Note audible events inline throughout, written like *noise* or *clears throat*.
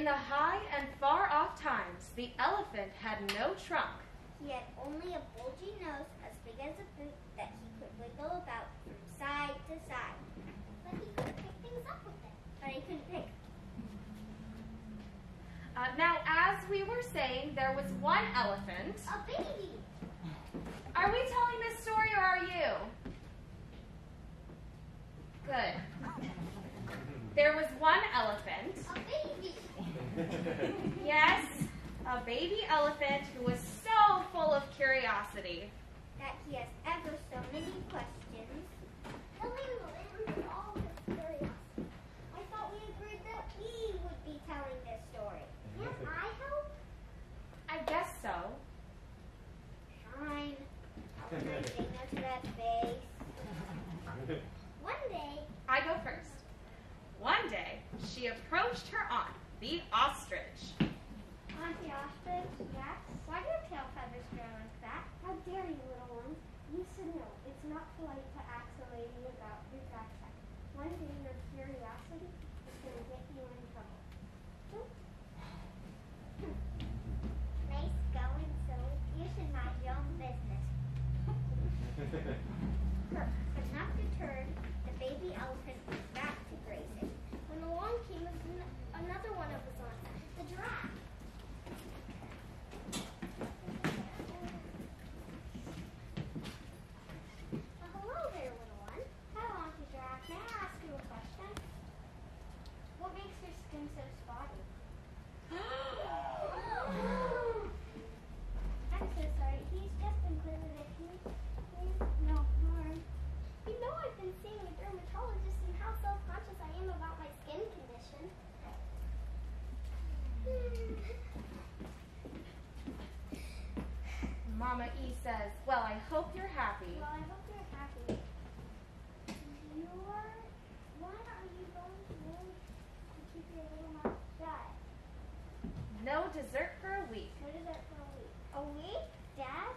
In the high and far off times, the elephant had no trunk. He had only a bulgy nose as big as a boot that he could wiggle about from side to side. But he could pick things up with it. But he couldn't pick. Uh, now, as we were saying, there was one elephant. A baby! Are we telling this story or are you? Good. There was one elephant. Yes, a baby elephant who was so full of curiosity. That he has ever so many questions. Tell him the land with all his curiosity. I thought we agreed that he would be telling this story. Can't I help? I guess so. Fine. I'll put my finger to that face. One day, I go first. One day, she approached her aunt, the ostrich. Auntie Ostrich, yes? Why do your tail feathers grow like that? How dare you, little one? You should know it's not polite to ask a lady about your backpack. One day your curiosity is going to get you in trouble. *laughs* nice going, silly. You should mind your own business. but not deterred, the baby elephant went back to grazing. When along came an- another one of his aunts, the giraffe. Well, hello there, little one. Hello, Auntie Giraffe. May I ask you a question? What makes your skin so spotty? I'm so sorry. He's just inquisitive. He, he's no harm. You know I've been seeing a dermatologist and how self-conscious I am about my skin condition. Mama E says, Well, I hope you're happy. Well, I hope you're happy. You're... Why are you going to to keep your little mouth shut? No dessert for a week. What is that for a week? A week? Dad?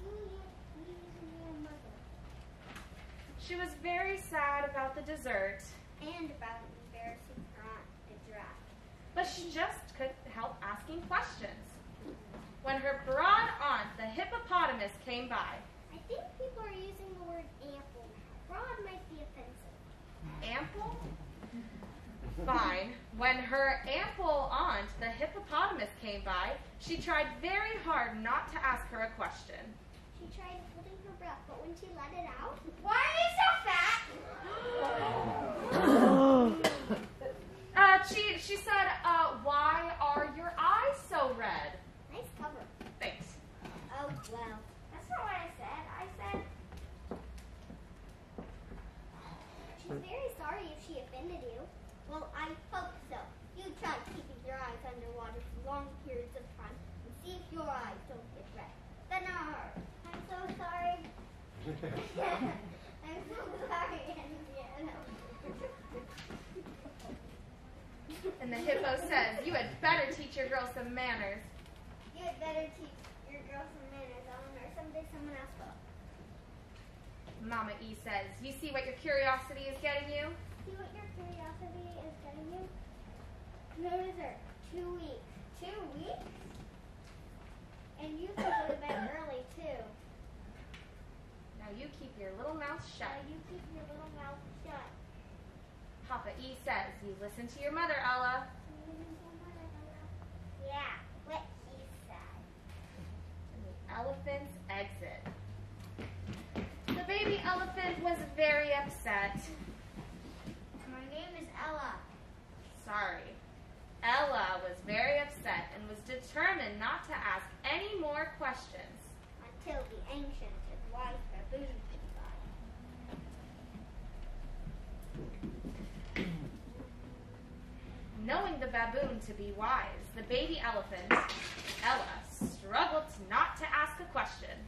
You need you need mother. She was very sad about the dessert, And about embarrassing aunt, the giraffe. but she just couldn't help asking questions. When her broad aunt, the hippopotamus, came by, I think people are using the word ample now. Broad might be offensive. ample? Fine. When her ample aunt, the hippopotamus, came by, she tried very hard not to ask her a question. She tried holding her breath, but when she let it out, why are you so fat? *gasps* Uh, she, she said, uh, why are your eyes so red? nice cover. Thanks. Oh well. That's not what I said. I said she's very sorry if she offended you. Well, I hope so. You try keeping your eyes underwater for long periods of time and see if your eyes don't get red. Then are. I'm so sorry. *laughs* I'm so sorry, Indiana. And the hippo says, you had better teach your girl some manners. You had better teach your girl some manners, Ellen, or someday someone else will. Mama E says, you see what your curiosity is getting you? See what your curiosity is getting you? No dessert. Two weeks. Two weeks? And you can go to bed early too. Now you keep your little mouth shut. you keep your little mouth shut. Papa E says, you listen to your mother, Ella. Yeah, what he said. And the elephants exit. The baby elephant was very upset. My name is Ella. Sorry. Ella was very upset and was determined not to ask any more questions. Until the ancient and wise baboon came by. Knowing the baboon to be wise, the baby elephant, Ella, struggled not to ask a question.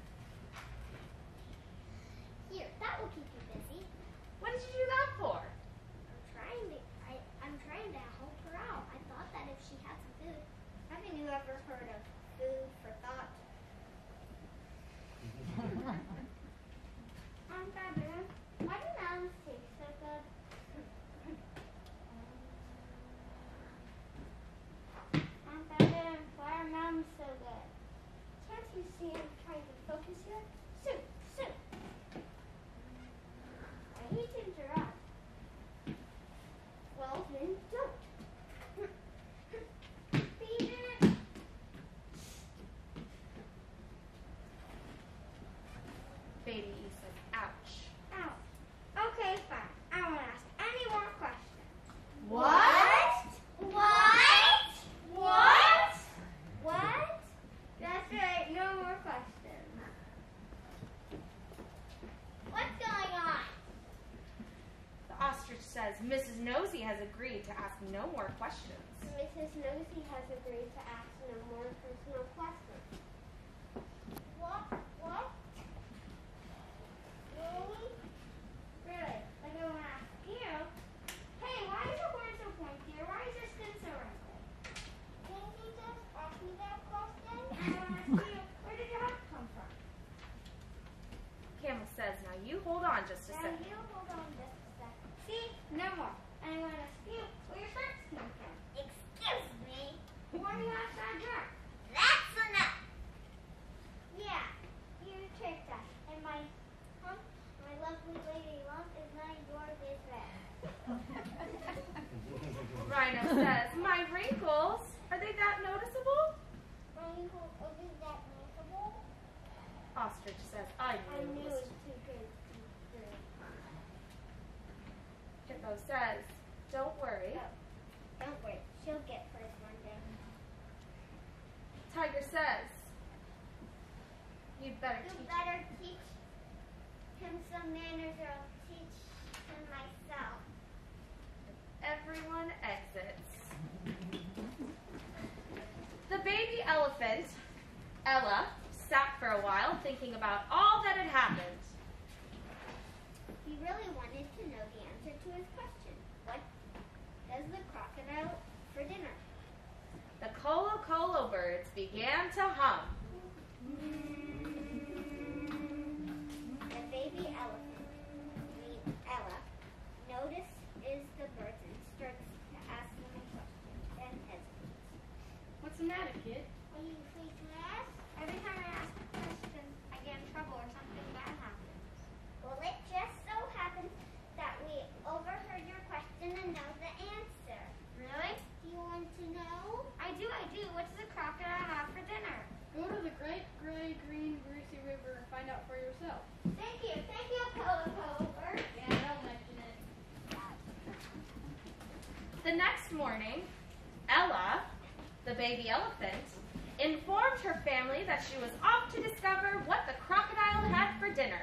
Says, don't worry. Don't worry, she'll get first one day. Tiger says, you'd better You teach better teach him some manners or I'll teach him myself. Everyone exits. The baby elephant, Ella, sat for a while thinking about all that had happened. He really wanted to know the answer to his question. What does the crocodile for dinner? The Kolokolo birds began to hum. The baby elephant, meet Ella, notices the birds and starts to ask them a question, then hesitates. What's the matter, kid? Are you afraid to ask? Every time I ask a question, I get in trouble or something bad happens. Well, it just so happens that we overheard your question and know the answer. Really? Do you want to know? I do, I do. What does a crocodile have for dinner? Go to the great gray green greasy river and find out for yourself. Thank you, thank you, Polo Polo Bird. Yeah, don't mention it. The next morning, Ella, the baby elephant, informed her family that she was off to discover what the crocodile had for dinner.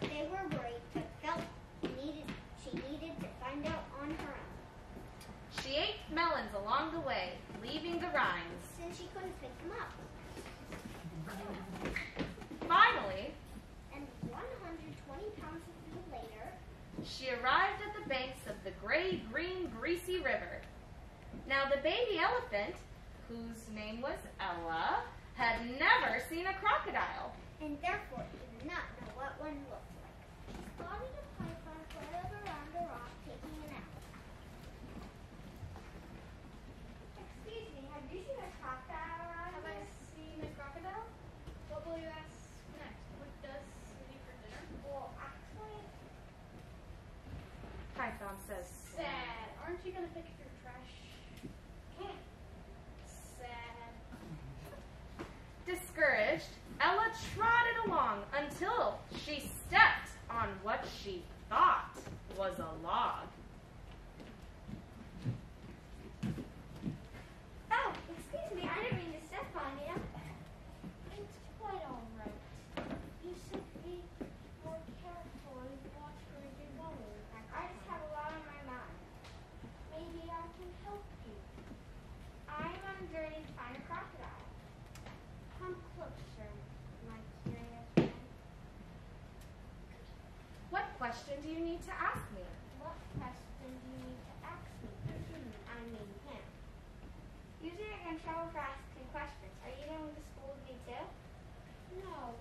They were worried, but felt needed she needed to find out on her own. She ate melons along the way, leaving the rinds. Since she couldn't pick them up. Finally, And 120 pounds of food later, she arrived at the banks of the gray green greasy river. Now, the baby elephant, whose name was Ella, had never seen a crocodile. and therefore did not know what one looked like. She spotted a python coiled around a rock taking a nap. Excuse me, have you seen a crocodile around Have I seen a crocodile? What will you ask next? What does he eat for dinner? Well, actually, Python says, Sad. Aren't you gonna pick your trash? can't. Sad. Discouraged, Ella trotted along until she stepped on what she thought was a log. Oh, excuse me, I didn't mean to step on you. It's quite all right. You should be more careful and watch where you're going. I just have a lot on my mind. Maybe I can help you. I'm on a journey to find a crocodile. Come closer, my curious friend. What question do you need to ask me? What question do you need to ask me? *clears throat* I mean him. Usually I get in trouble for asking questions. Are you going to school with me too? No,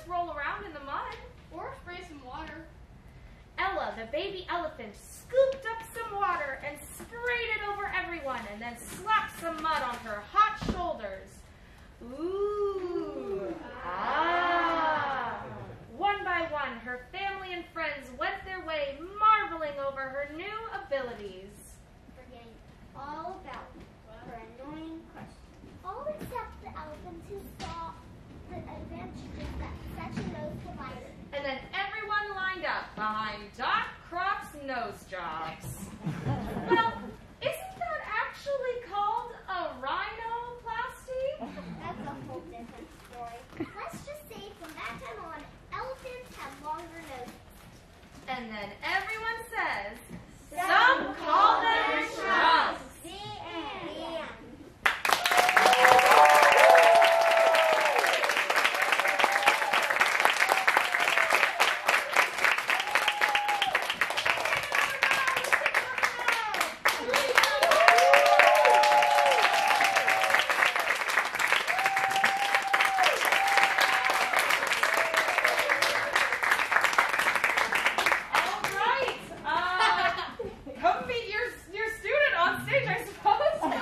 just roll around in the mud or spray some water. Ella, the baby elephant, scooped up some water and sprayed it over everyone and then slapped some mud on her hot shoulders. Ooh. Ooh. Ah. One by one, her family and friends went their way marveling over her new abilities. Forgetting all about her annoying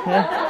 Uh,